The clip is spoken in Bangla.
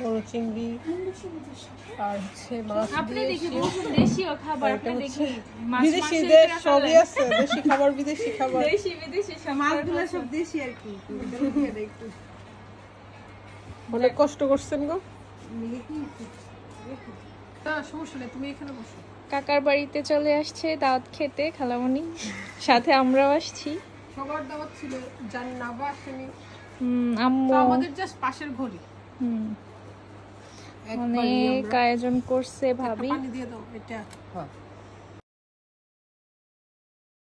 বড় চিংড়ি আর হচ্ছে মাছ দেশীয় খাবার আপনি দেখি সবই আছে দেশি খাবার বিদেশি খাবার। দেশি বিদেশি মাছগুলো সব দেশি আর কি অনেক কষ্ট করছেন গো। তুমি এখানে বসো। কাকার বাড়িতে চলে আসছে দাওয়াত খেতে খালামণি সাথে আমরাও আসছি। সবার দাওয়াত ছিল যার নাবা আসেনি। হুম, আম্মু। আমাদের জাস্ট পাশের ঘড়ি হুম, অনেক আয়োজন করছে ভাবি। দিয়ে দাও এটা হ্যাঁ।